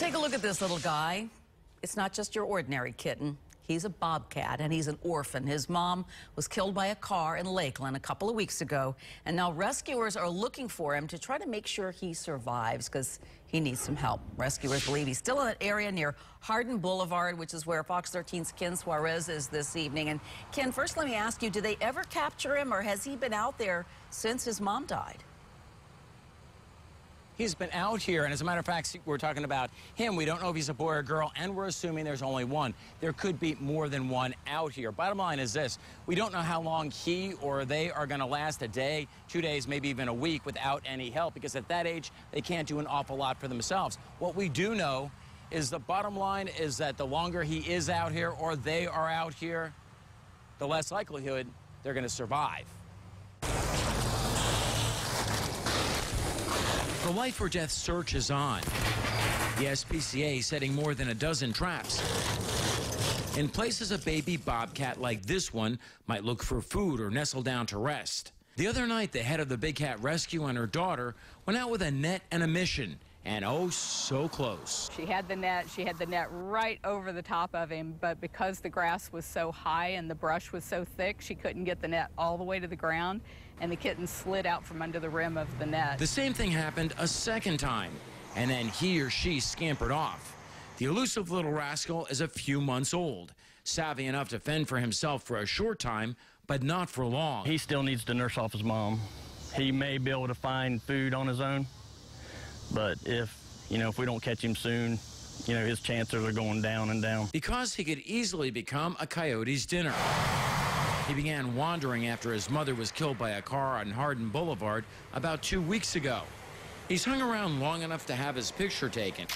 take a look at this little guy. It's not just your ordinary kitten. He's a bobcat and he's an orphan. His mom was killed by a car in Lakeland a couple of weeks ago. And now rescuers are looking for him to try to make sure he survives because he needs some help. Rescuers believe he's still in that area near Harden Boulevard, which is where Fox 13's Ken Suarez is this evening. And Ken, first let me ask you, did they ever capture him or has he been out there since his mom died? He's been out here, and as a matter of fact, we're talking about him. We don't know if he's a boy or girl, and we're assuming there's only one. There could be more than one out here. Bottom line is this. We don't know how long he or they are going to last a day, two days, maybe even a week without any help, because at that age, they can't do an awful lot for themselves. What we do know is the bottom line is that the longer he is out here or they are out here, the less likelihood they're going to survive. The life or death search is on. The SPCA setting more than a dozen traps. In places a baby bobcat like this one might look for food or nestle down to rest. The other night, the head of the Big Cat Rescue and her daughter went out with a net and a mission and oh, so close. She had the net, she had the net right over the top of him, but because the grass was so high and the brush was so thick, she couldn't get the net all the way to the ground, and the kitten slid out from under the rim of the net. The same thing happened a second time, and then he or she scampered off. The elusive little rascal is a few months old, savvy enough to fend for himself for a short time, but not for long. He still needs to nurse off his mom. He may be able to find food on his own, but if, you know, if we don't catch him soon, you know, his chances are going down and down. Because he could easily become a coyote's dinner. He began wandering after his mother was killed by a car on Harden Boulevard about two weeks ago. He's hung around long enough to have his picture taken,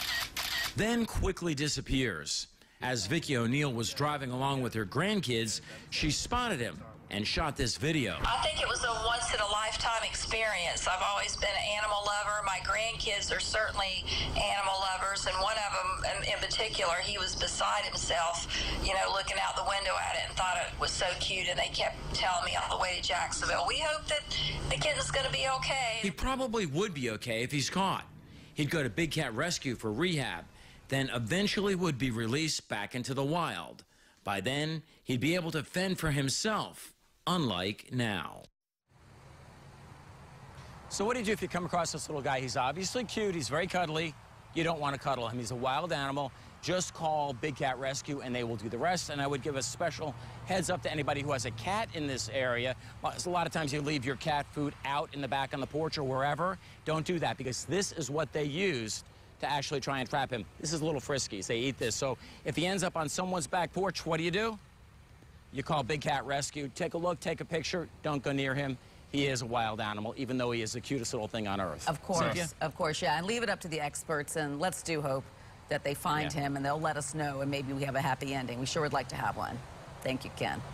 then quickly disappears. As Vicki O'Neill was driving along with her grandkids, she spotted him and shot this video. I think it was a once in a lifetime experience. I've always been an animal lover. My grandkids are certainly animal lovers, and one of them in, um, in particular, he was beside himself, you know, looking out the window at it and thought it was so cute, and they kept telling me all the way to Jacksonville, we hope that the kitten's going to be okay. He probably would be okay if he's caught. He'd go to Big Cat Rescue for rehab, then eventually would be released back into the wild. By then, he'd be able to fend for himself unlike now. So what do you do if you come across this little guy? He's obviously cute. He's very cuddly. You don't want to cuddle him. He's a wild animal. Just call Big Cat Rescue and they will do the rest. And I would give a special heads up to anybody who has a cat in this area. A lot of times you leave your cat food out in the back on the porch or wherever. Don't do that because this is what they used to actually try and trap him. This is little friskies. They eat this. So if he ends up on someone's back porch, what do you do? You call Big Cat Rescue. Take a look, take a picture. Don't go near him. He is a wild animal, even though he is the cutest little thing on earth. Of course, of course, yeah. And leave it up to the experts, and let's do hope that they find yeah. him and they'll let us know, and maybe we have a happy ending. We sure would like to have one. Thank you, Ken.